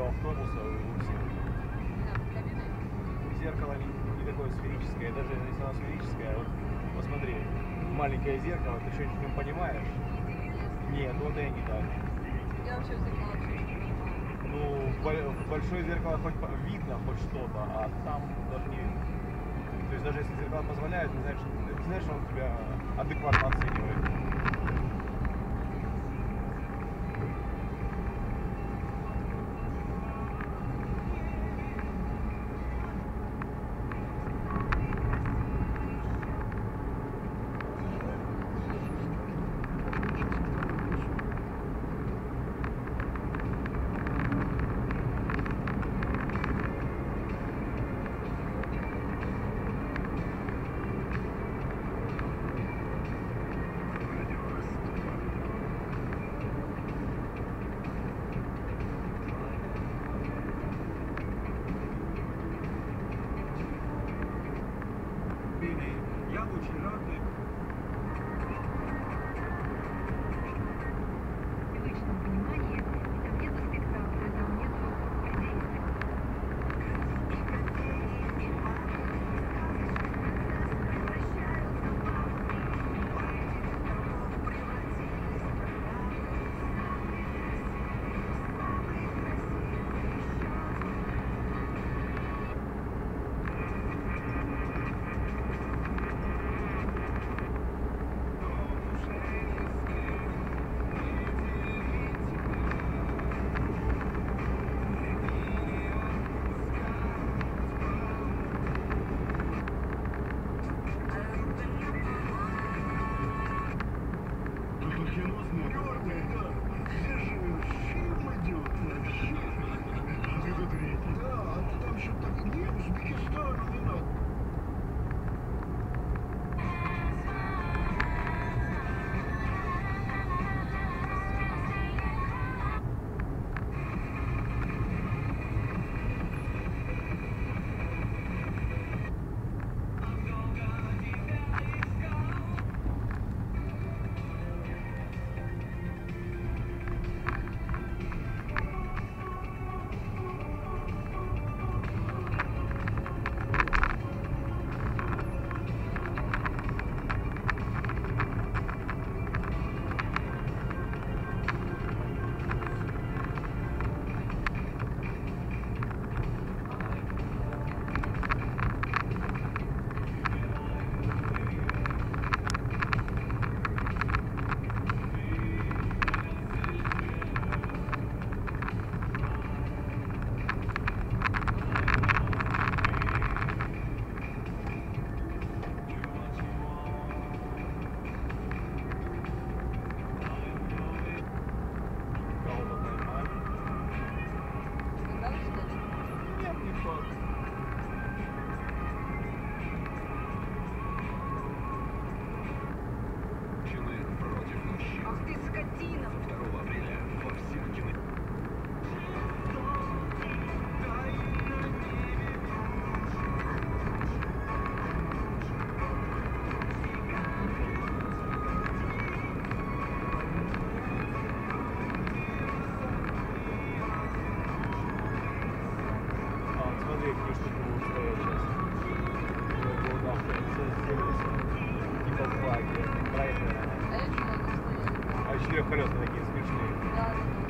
у автобуса, у всех. Зеркало не, не такое сферическое, даже если оно сферическое, вот посмотри, маленькое зеркало, ты что-нибудь в нем понимаешь? Нет, вот и не так. Я вообще в зеркало не. Ну, в бо- в большое зеркало хоть видно хоть что-то, а там даже не видно. То есть даже если зеркало позволяет, ты знаешь, ты знаешь, он тебя адекватно оценивает. Я очень эти штуки будут стоять сейчас. Голда, сервис, типа флаги, проекты. А, а четырехколесные такие смешные. Да.